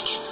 Like can